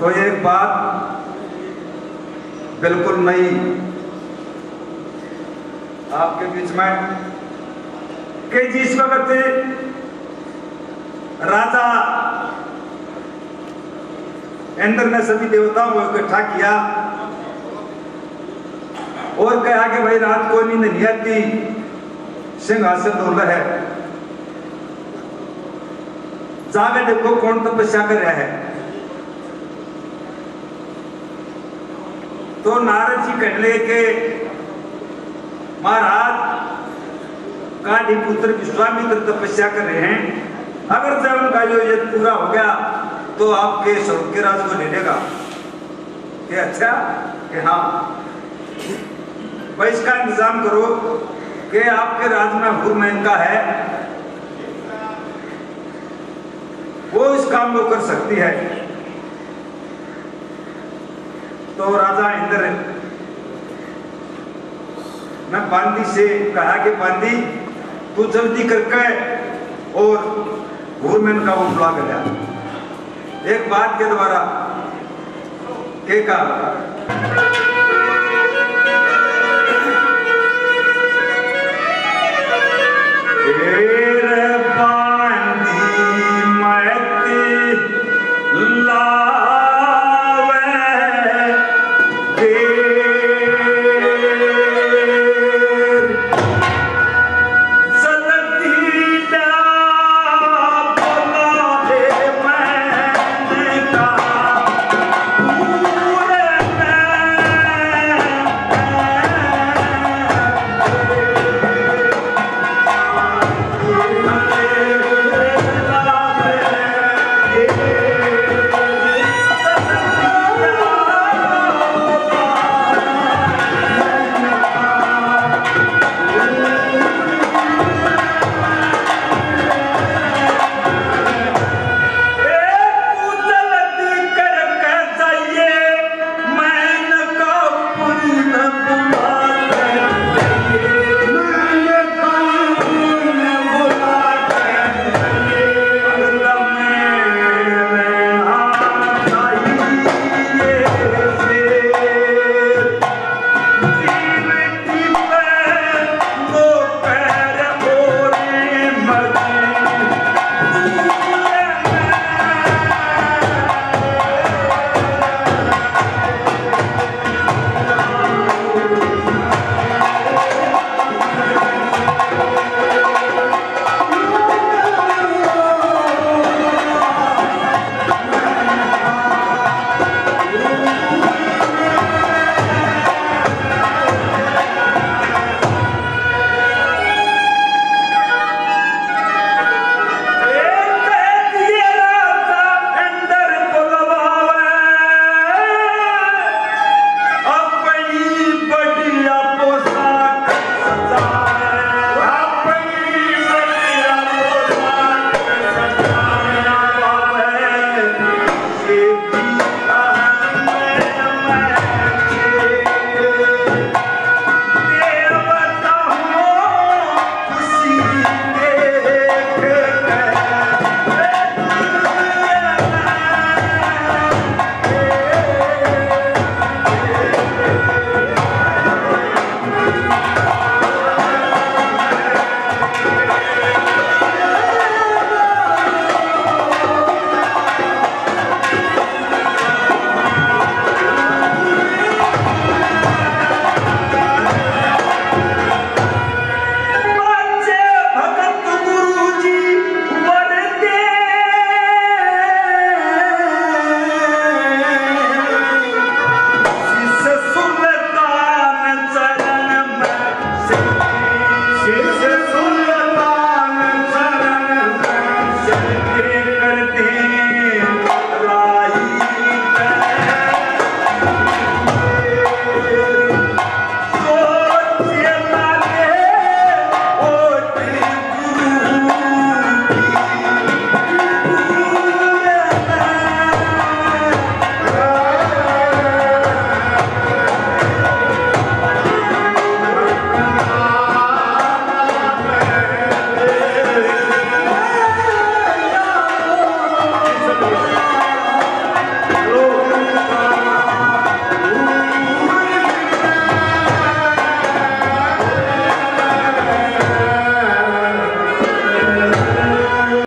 तो एक बात बिल्कुल नई आपके बीच में कि जिस वक्त राजा इंद्र ने सभी देवताओं को इकट्ठा किया और कहा कि भाई रात को नींद नहीं आती, सिंहासन डोल है। जाके देखो कौन तपस्या कर रहा है। तो नारद जी कह ले के महाराज काली पुत्र विश्वामित्र तपस्या कर रहे हैं। अगर जब उनका योजन पूरा हो गया तो आपके स्वर्ग के राज को ले लेगा। कि अच्छा? कि हाँ। भाई, इसका इंतज़ाम करो कि आपके राज में हुरमैन का है। वो इस काम को कर सकती है। तो राजा इंद्र ने बांदी से कहा कि बांदी, तू जल्दी करके और घूरमैन का वो बुला गया। एक बात के द्वारा के कहा